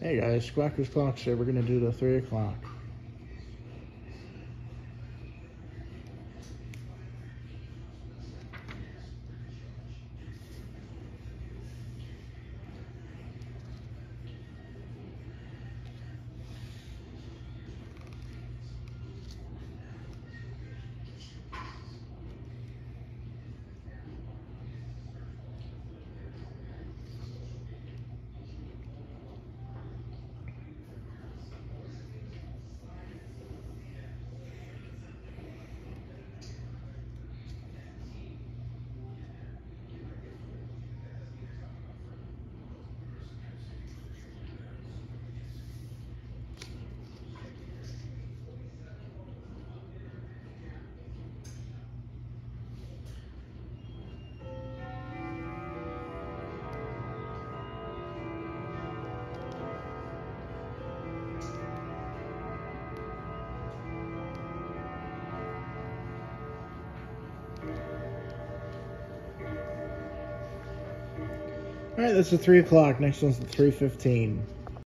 Hey guys, Squawker's Clock said we're gonna do the three o'clock. All right, that's the three o'clock. Next one's the three fifteen.